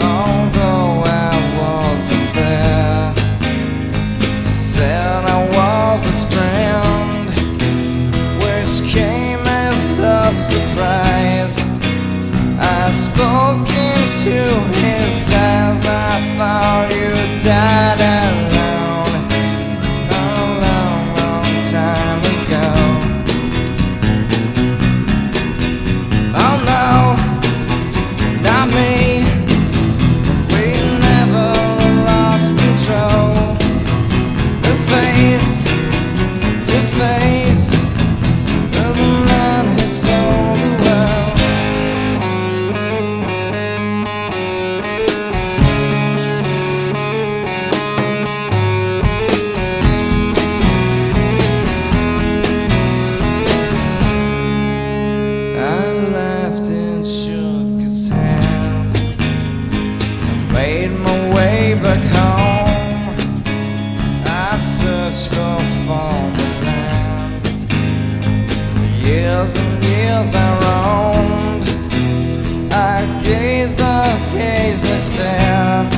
Although I wasn't there Said I was his friend Which came as a surprise. I spoke into his eyes for former land. For years and years I roamed. I gazed, I gazed and stared.